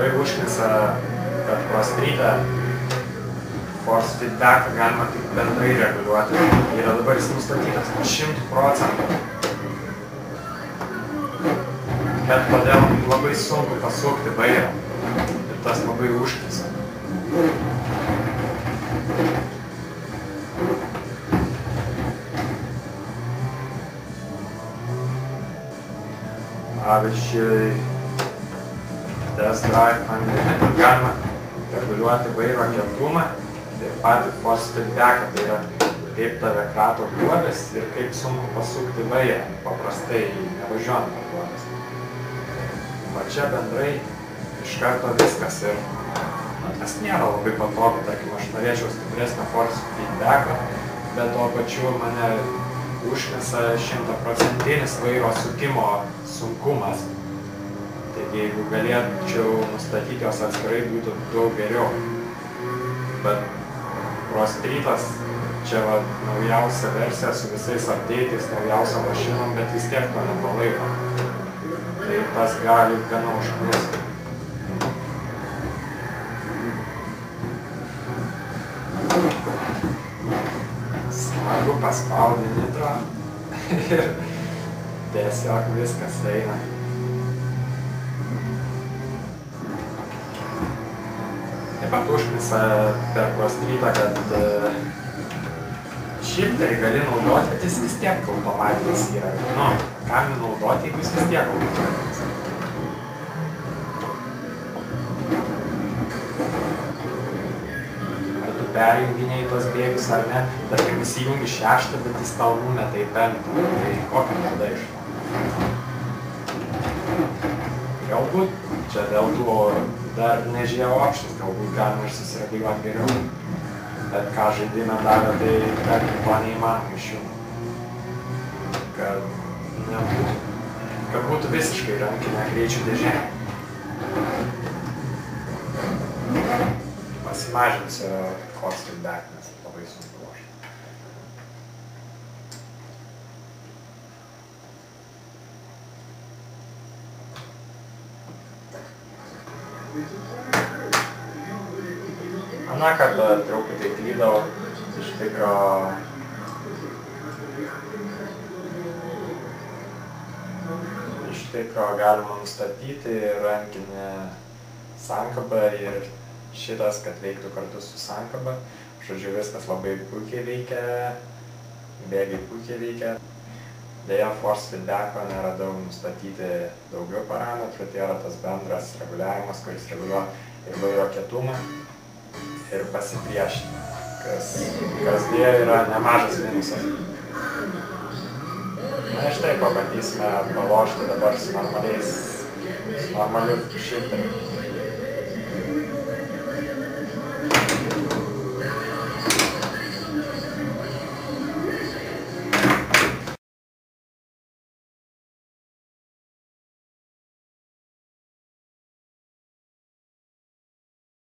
labai užknisa, kad prostrytę force feedbacką galima tik bendrai reguliuoti. Yra dabar jis nustatytas 100 procentų. Bet todėl labai sunku pasukti vairą. Ir tas labai užknisa. Pavyzdžiui, test drive unlimited galima reguliuoti vairo kietumą ir patį force feedbacką, tai yra kaip tave krato duobės ir kaip sunku pasukti vairą, paprastai nevažiuojant per duobės. Va čia bendrai iš karto viskas ir na, tas nėra labai patogu, tarkim, aš norėčiau stipresnio force feedbacko, bet tuo pačiu mane užknisa šimtaprocentinis vairo sukimo sunkumas. Jeigu galėčiau nustatyti jos atskirai, būtų daug geriau. Bet prostrytas čia va naujausia versija su visais update'ais, naujausiam mašinom, bet vis tiek to nepalaiko. Tai tas gali gana užknisti. Smagu paspaudi nitro ir tiesiog viskas eina. Pat užknisa per prostrytą, kad e, šiaip tai gali naudoti, bet jis vis tiek automatinis yra. Nu, kam jį naudoti, jeigu jis vis tiek automatinis. Ar tu perjunginėjai tos bėgius ar ne, tarkim įsijungi šeštą, bet jis tau numeta į penktą. Tai kokia nauda iš to? Galbūt čia dėl tų dar nežėjo opštis, galbūt galima ir susireguliuoti geriau. Bet ką žaidime davė, tai tarkim to neįmanoma išjungti. Kad nebūtų, kad būtų visiškai rankinė greičių dėžė. Pasimažinsiu cost feedback, nes labai sunku aš. Aną kartą truputį klydau iš tikro iš tikro galima nustatyti rankinę sankabą ir šitas, kad veiktų kartu su sankaba. Žodžiu, viskas labai puikiai veikia, bėgiai puikiai veikia. Deja, force feedbacko neradau nustatyti daugiau parametrų, tai yra tas bendras reguliavimas, kuris reguliuoja ir vairo kietumą, ir pasipriešinimą, kas, kas dėja yra nemažas minusas. Na ir štai pabandysime palošti dabar su normaliais, su normaliu šiltiniu.